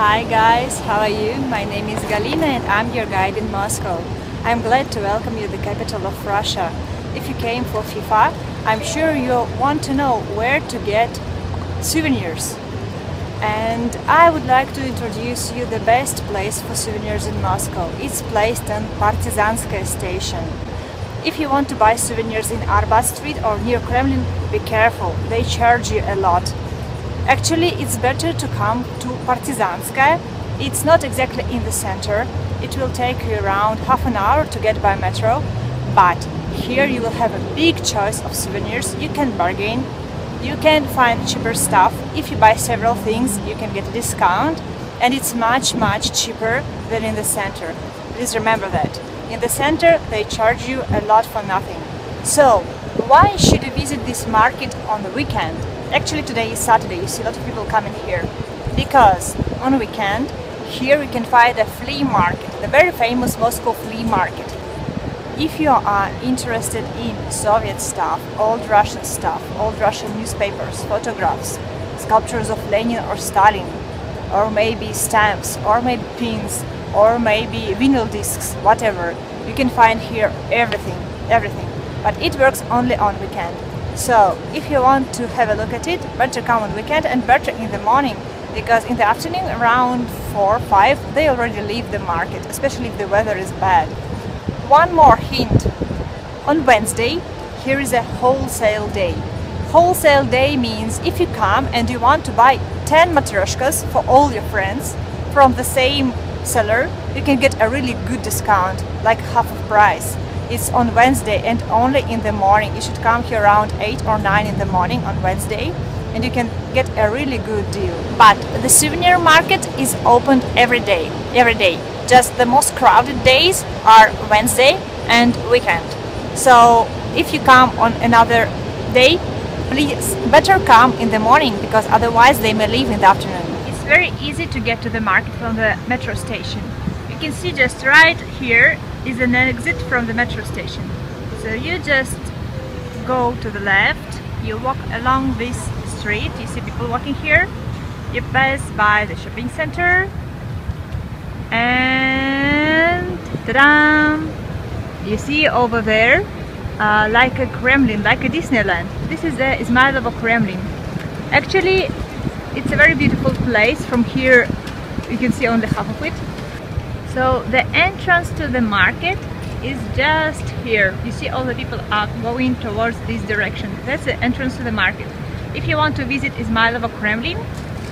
Hi guys, how are you? My name is Galina and I'm your guide in Moscow. I'm glad to welcome you to the capital of Russia. If you came for FIFA, I'm sure you want to know where to get souvenirs. And I would like to introduce you the best place for souvenirs in Moscow. It's placed on Partizanskaya station. If you want to buy souvenirs in Arbat Street or near Kremlin, be careful, they charge you a lot. Actually, it's better to come to Partizanskaya. It's not exactly in the center. It will take you around half an hour to get by metro, but here you will have a big choice of souvenirs. You can bargain, you can find cheaper stuff. If you buy several things, you can get a discount, and it's much, much cheaper than in the center. Please remember that. In the center, they charge you a lot for nothing. So, why should you visit this market on the weekend? Actually, today is Saturday, you see a lot of people coming here. Because on weekend, here you can find a flea market, the very famous Moscow flea market. If you are interested in Soviet stuff, old Russian stuff, old Russian newspapers, photographs, sculptures of Lenin or Stalin, or maybe stamps, or maybe pins, or maybe vinyl discs, whatever. You can find here everything, everything. But it works only on weekend. So if you want to have a look at it, better come on weekend and better in the morning because in the afternoon around 4 5 they already leave the market, especially if the weather is bad. One more hint. On Wednesday, here is a wholesale day. Wholesale day means if you come and you want to buy 10 matryoshkas for all your friends from the same seller, you can get a really good discount, like half of price. It's on Wednesday and only in the morning. You should come here around 8 or 9 in the morning on Wednesday and you can get a really good deal. But the souvenir market is opened every day, every day. Just the most crowded days are Wednesday and weekend. So if you come on another day, please better come in the morning because otherwise they may leave in the afternoon. It's very easy to get to the market from the metro station. You can see just right here is an exit from the metro station. So you just go to the left, you walk along this street, you see people walking here, you pass by the shopping center and ta-da! You see over there uh, like a Kremlin, like a Disneyland. This is the Izmailovo Kremlin. Actually, it's a very beautiful place. From here, you can see only half of it. So the entrance to the market is just here. You see all the people are going towards this direction. That's the entrance to the market. If you want to visit Izmailovo Kremlin,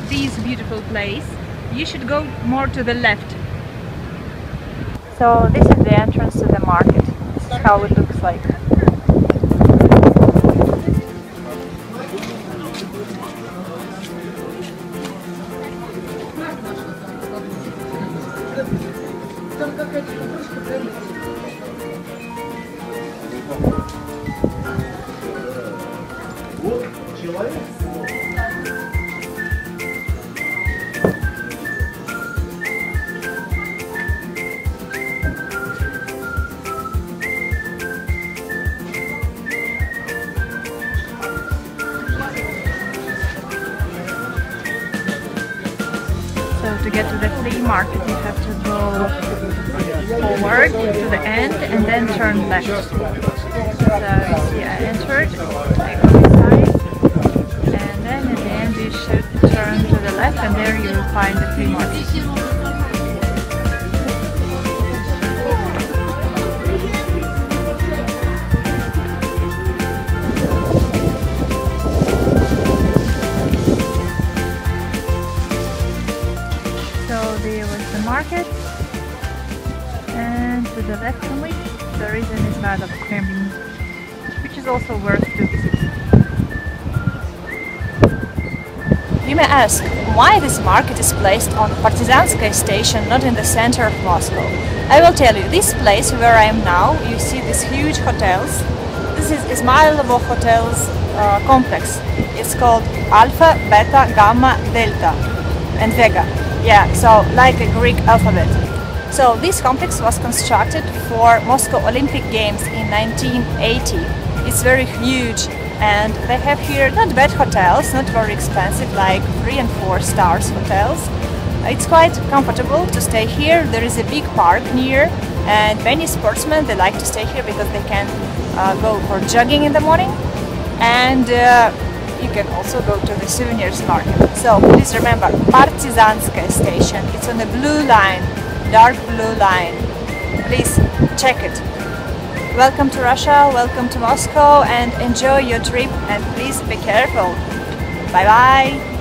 this beautiful place, you should go more to the left. So this is the entrance to the market. This is how it looks like. So to get to the flea market you have to go forward to the end and then turn left. So see I entered, I go inside and then at the end you should turn to the left and there you will find market and to the left from it there is an of Kremlin which is also worth to visit. You may ask why this market is placed on Partizanskaya station not in the center of Moscow. I will tell you, this place where I am now, you see these huge hotels. This is Izmailovo Hotels uh, complex. It's called Alpha, Beta, Gamma, Delta and Vega. Yeah, so like a Greek alphabet. So this complex was constructed for Moscow Olympic Games in 1980. It's very huge and they have here not bad hotels, not very expensive like 3 and 4 stars hotels. it's quite comfortable to stay here. There is a big park near, and many sportsmen they like to stay here because they can uh, go for jogging in the morning, and uh, you can also go to the souvenirs market. So please remember, Partizanskaya station. It's on the blue line, dark blue line. Please check it. Welcome to Russia, welcome to Moscow, and enjoy your trip. And please be careful. Bye bye.